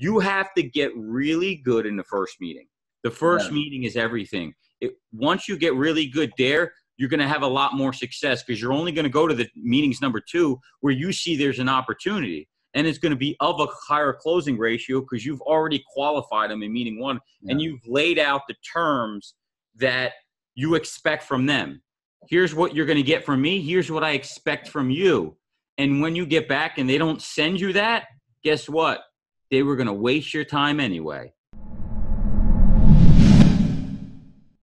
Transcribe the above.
you have to get really good in the first meeting. The first Yeah. meeting is everything. It, once you get really good there, you're going to have a lot more success because you're only going to go to the meetings number two where you see there's an opportunity. And it's going to be of a higher closing ratio because you've already qualified them in meeting one and you've laid out the terms that you expect from them. Here's what you're going to get from me. Here's what I expect from you. And when you get back and they don't send you that, guess what? They were going to waste your time anyway.